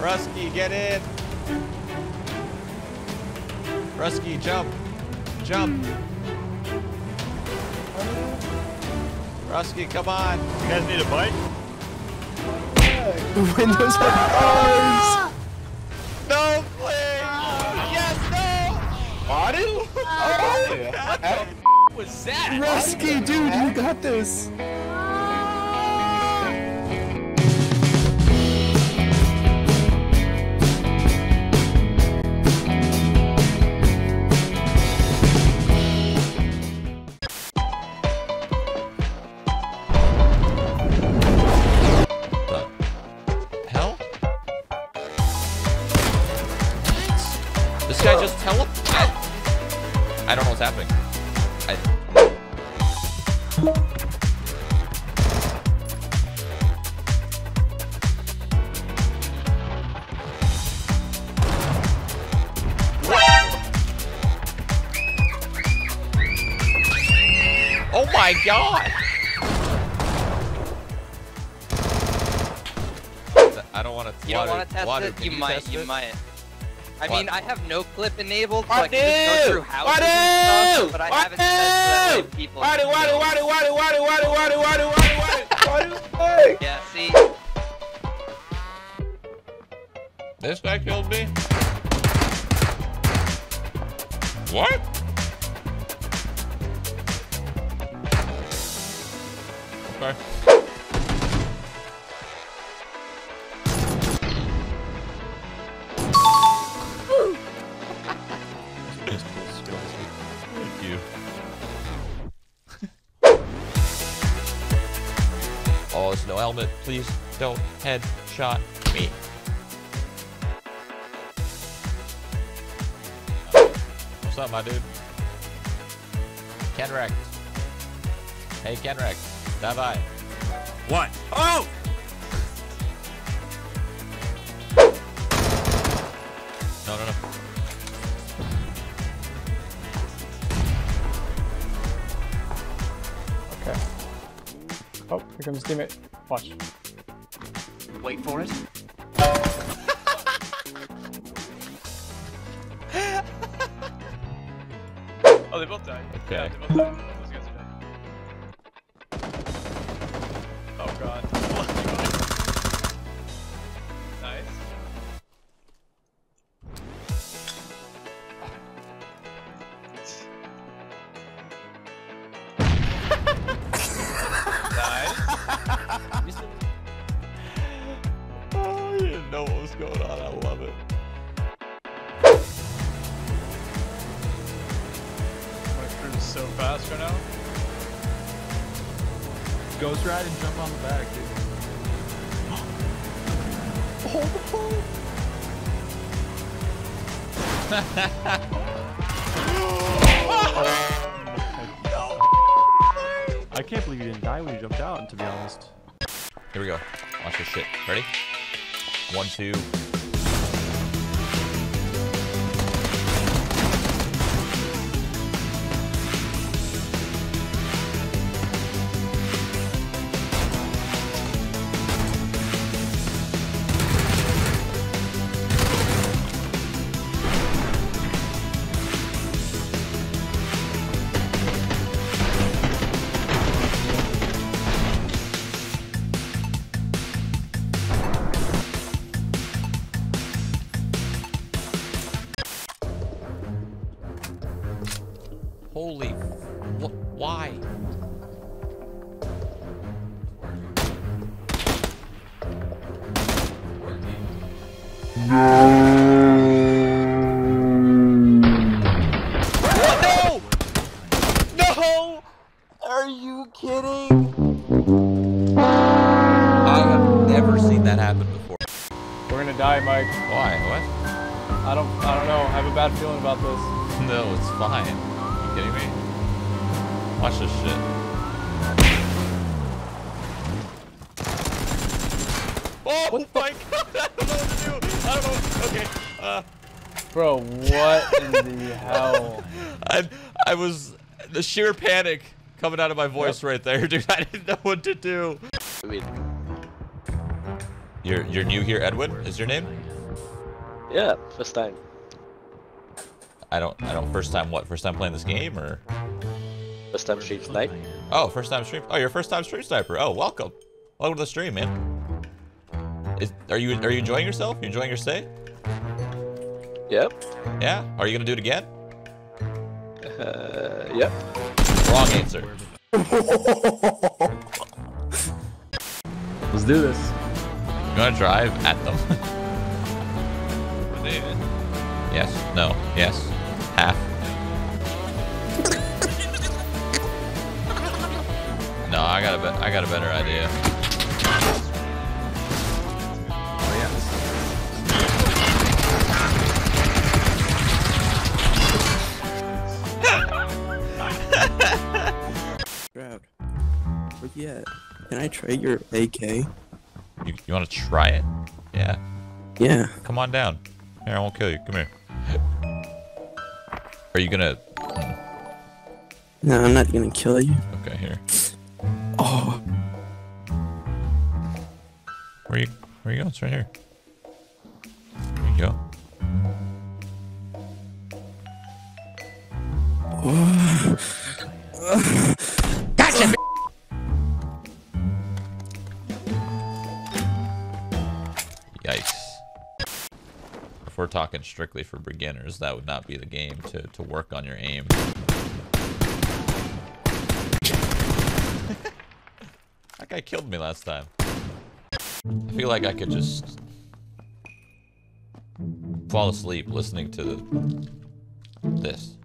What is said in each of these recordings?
Rusky, get in. Rusky, jump. Jump. Rusky, come on. You guys need a bike? The windows have cars! No, please. Yes, no. Audio? What was that? Rusky, dude, you got this! I, Oh my god! I don't want to. You don't want to test water, it? can You, might. You it? might. I What? mean, I have no clip enabled, so I can just go through houses and stuff, but I What haven't tested that way people. Wadi, can wadi, go. wadi, wadi, wadi, wadi, wadi, wadi, wadi, wadi, wadi, wadi. Yeah, see, This guy killed me? What? Okay. Oh, it's no helmet. Please don't headshot me. What's up, my dude? Kenrex. Hey, Kenrex. Bye-bye. What? Oh! Here comes his teammate. Watch. wait for it. Oh, they both died. Okay. Yeah, so fast right now. Ghost ride and jump on the back, dude. I can't believe you didn't die when you jumped out, to be honest. Here we go. Watch this shit. Ready? One, two. Holy. What? Why? No! No! Are you kidding? I have never seen that happen before. We're gonna die, Mike. Why? What? I don't I don't know. I have a bad feeling about this. No, it's fine. You kidding me? Watch this shit. Oh what my god! I don't know what to do. I don't know. Okay. Uh, Bro, what in the hell? I I was the sheer panic coming out of my voice right there, dude. I didn't know what to do. You're you're new here, Edwin. Is your name? Yeah, first time. I don't. I don't. First time what? First time playing this game or? First time stream snipe. Oh, first time stream. Oh, you're first time stream sniper. Oh, welcome. Welcome to the stream, man. Is, are you are you enjoying yourself? You enjoying your stay? Yep. Yeah. Are you gonna do it again? Uh, yep. Wrong answer. Let's do this. You gonna drive at them? yes. No. Yes. Half. no, I got a bet. I got a better idea. Oh yeah. Shroud, where you at? Can I trade your AK? You, you want to try it? Yeah. Yeah. Come on down. Here, I won't kill you. Come here. Are you gonna? No, I'm not gonna kill you. Okay, here. Oh, Where you? Where you going? It's right here. Talking strictly for beginners, that would not be the game to, to work on your aim. that guy killed me last time. I feel like I could just fall asleep listening to this.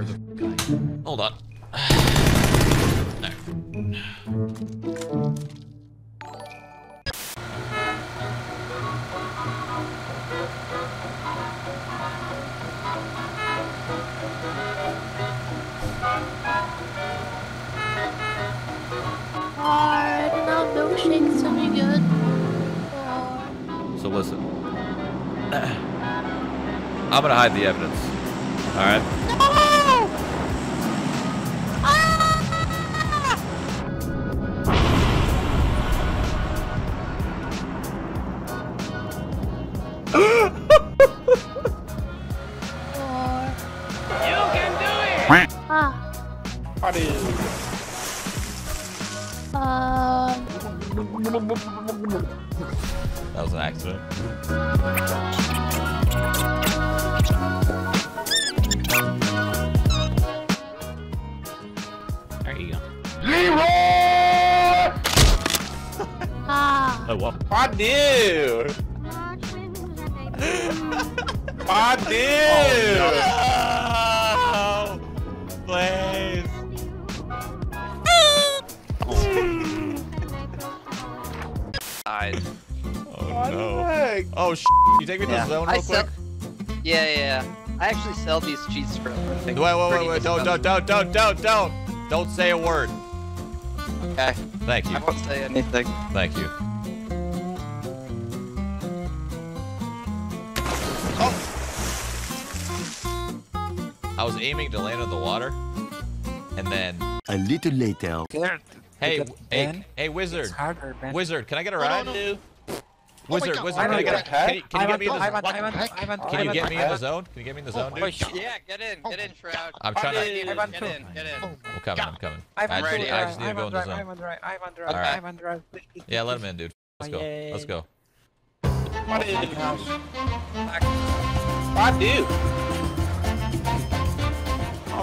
Where the? Hold on. There. I don't know, milkshakes will be good. So listen. I'm gonna hide the evidence. Alright? Ah. Party. Um. That was an accident. There you go. Ah. Oh what? Party. Party. Oh, Please. Died. Oh no. Oh sh! You take me to Yeah. the zone real sell- quick? Yeah, yeah, yeah. I actually sell these cheats for. Wait, wait, wait, wait! Don't, don't, don't, don't, don't, don't! Don't say a word. Okay. Thank you. I won't say anything. Thank you. I was aiming to land in the water, and then A little later. hey, hey, hey, wizard, harder, wizard, can I get a ride? Wizard, oh God, wizard, can I get a, get a pet. can you, can you get me in the, Ivan, what- Ivan, Ivan, can you get me in the zone? Can you get me in the zone, Oh, dude? yeah, get in, get in, Shroud. I'm trying to- Get in, Ivan, get too. in, get in. I'm coming, I'm coming. I Ivan, just, ready. I just need to go in the drive, zone. Ivan drive, Ivan drive, Alright. Ivan drive. Yeah, let him in, dude. Let's go. Let's go. Party. Party.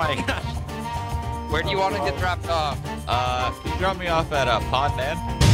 Oh my gosh. Where do you want to get dropped off? Uh, can you drop me off at uh, Pond Nan?